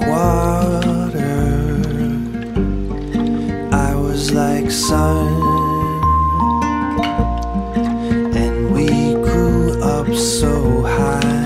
water. I was like sun. And we grew up so high.